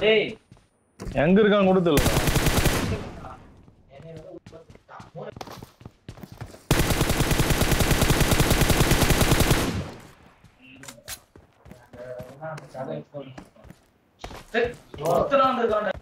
டேய் எங்க இருக்கான்னு கூட தெரியல ஒருத்தனா.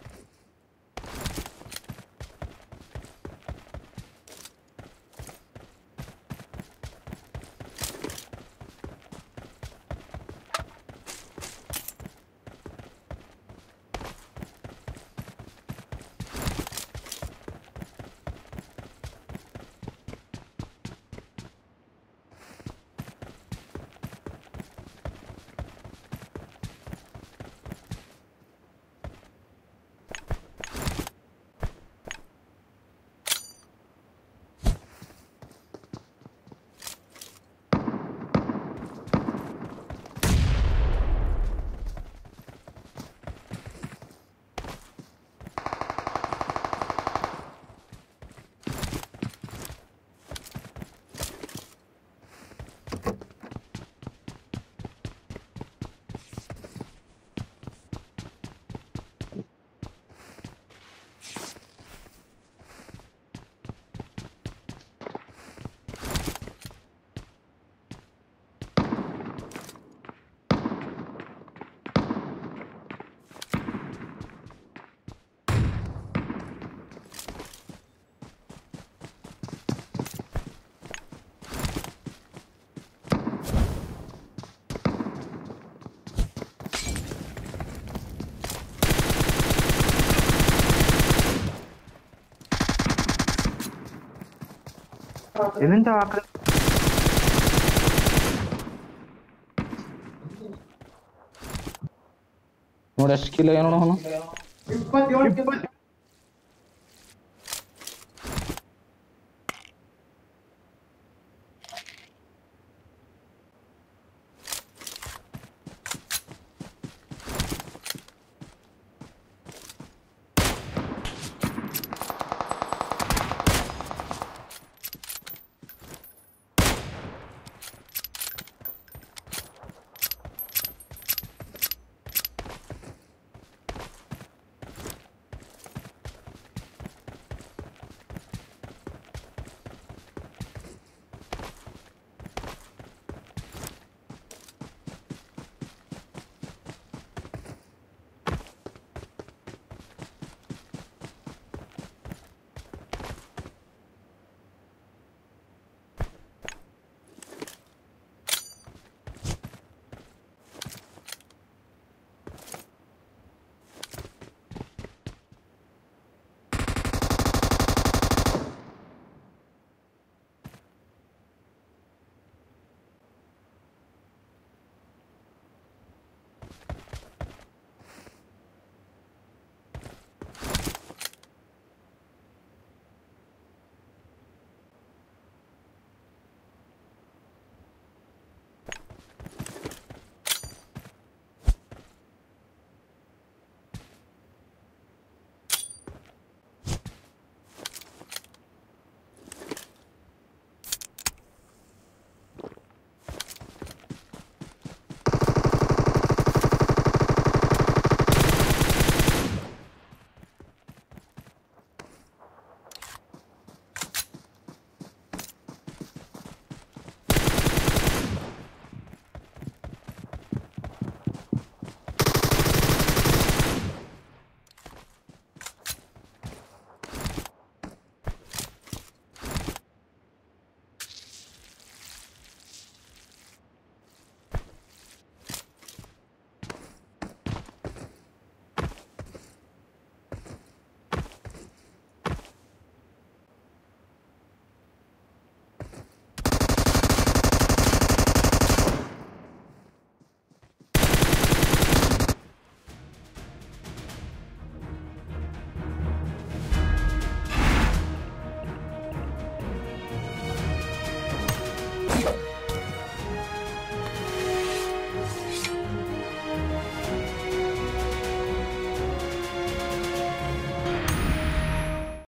ಇದೆಂತ ಆಕಳ ನೋಡಿ ಎಷ್ಟು ಕಿಲೋ ಏನೋ